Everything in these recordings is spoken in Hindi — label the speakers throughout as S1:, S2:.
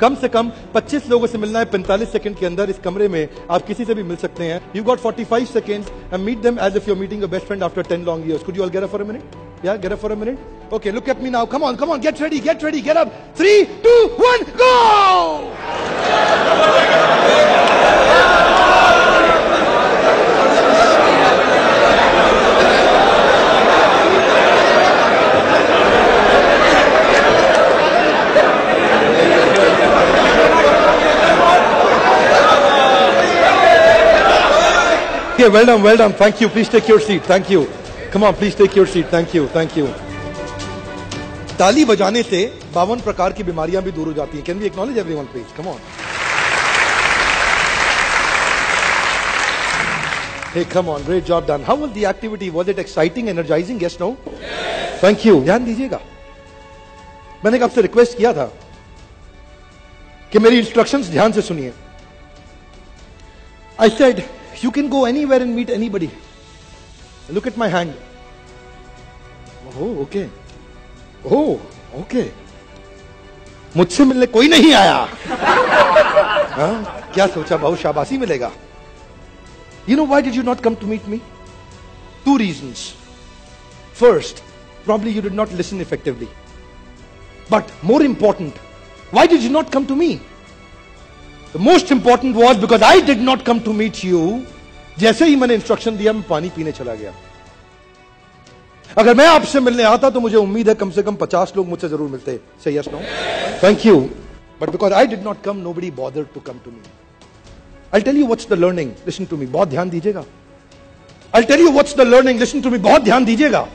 S1: कम से कम 25 लोगों से मिलना है 45 सेकंड के अंदर इस कमरे में। आप किसी से भी मिल सकते हैं। You got 45 five second and meet them as if you're meeting best friend after 10 long year could you all for minute या get for minute okay look at me now come on come on get ready get ready get up three two one go Yeah, well done, well done. Thank you. Please take your seat. Thank you. Come on, please take your seat. Thank you. Thank you. ताली बजाने से बावन प्रकार की बीमारियाँ भी दूर हो जाती हैं can we acknowledge everyone please come on Hey, come on, great job done. How was the activity? Was it exciting, energizing? Yes, no? Yes. Thank you. ध्यान दीजिएगा मैंने आपसे रिक्वेस्ट किया था कि मेरी इंस्ट्रक्शंस ध्यान से सुनिए I said, you can go anywhere and meet anybody. Look at my hand. Oh, okay. Oh, okay. मुझसे मिलने कोई नहीं आया हाँ? क्या सोचा बहुत शाबाशी मिलेगा You know why did you not come to meet me? Two reasons. First, probably you did not listen effectively. But more important, why did you not come to me? The most important was because I did not come to meet you. जैसे ही मैंने इंस्ट्रक्शन दिया, मैं पानी पीने चला गया। अगर मैं आपसे मिलने आता तो मुझे उम्मीद है कम से कम पचास लोग मुझसे ज़रूर मिलते। से yes no thank you but because I did not come nobody bother to come to me I tell you what's the learning listen to me बहुत ध्यान दीजिएगा। I tell you what's the learning listen to me बहुत ध्यान दीजिएगा।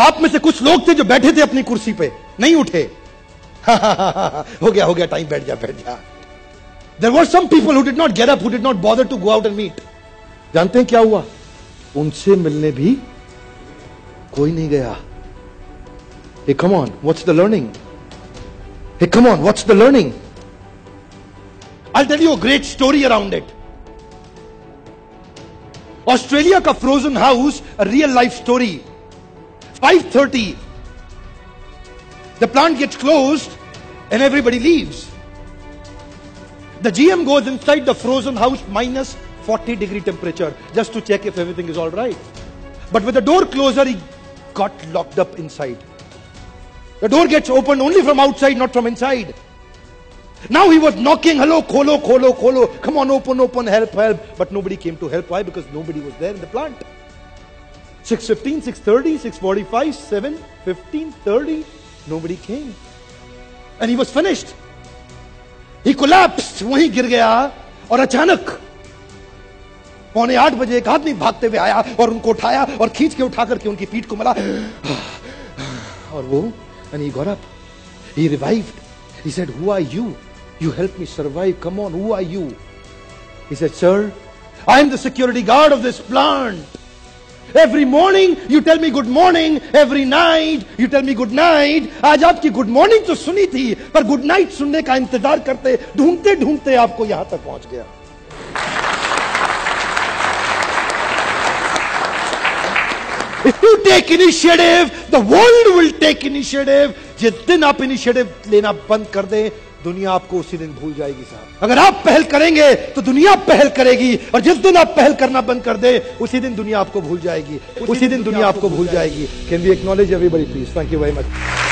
S1: आप में से कुछ लोग थे जो बैठे थे अपनी कुर्सी पे। नहीं उठे। हो गया हो गया टाइम बैठ जा बैठ जा। There were some people who did not get up who did not bother to go out and meet जानते हैं क्या हुआ? उनसे मिलने भी कोई नहीं गया। Hey come on what's the learning hey come on what's the learning I tell you a great story around it Australia का frozen house real life story 5:30 the plant gets closed and everybody leaves the gm goes inside the frozen house minus 40 degree temperature just to check if everything is all right but with the door closer he got locked up inside the door gets opened only from outside not from inside now he was knocking, hello, kholo, kholo, kholo. Come on, open, open, help, help. But nobody came to help. Why? Because nobody was there in the plant. 6.15, 6.30, 6.45, 7, 15, 30. Nobody came. And he was finished. He collapsed. वहीं गिर गया और अचानक पौने आठ बजे एक आदमी भागते हुए आया और उनको उठाया और खींच के उठा करके उनकी पीठ को मिला और वो and he got up. He revived. He said, Who are you? You helped me survive. Come on, who are you? He said, Sir, I am the security guard of this plant. Every morning you tell me good morning, every night you tell me good night. आज आपकी गुड मॉर्निंग तो सुनी थी पर गुड नाइट सुनने का इंतज़ार करते ढूंढते ढूंढते आपको यहाँ तक पहुँच गया If you take initiative, the world will take initiative. जिस दिन आप इनिशिएटिव लेना बंद कर दें दुनिया आपको उसी दिन भूल जाएगी साहब। अगर आप पहल करेंगे तो दुनिया पहल करेगी और जिस दिन आप पहल करना बंद कर दे उसी दिन दुनिया आपको भूल जाएगी। उसी दिन दुनिया आपको भूल जाएगी। Can we acknowledge everybody please thank you very much